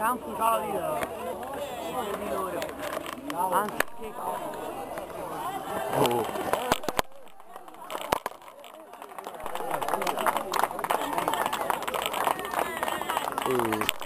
anche caldo. Anche caldo. Oh. Mm.